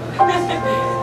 Yeah.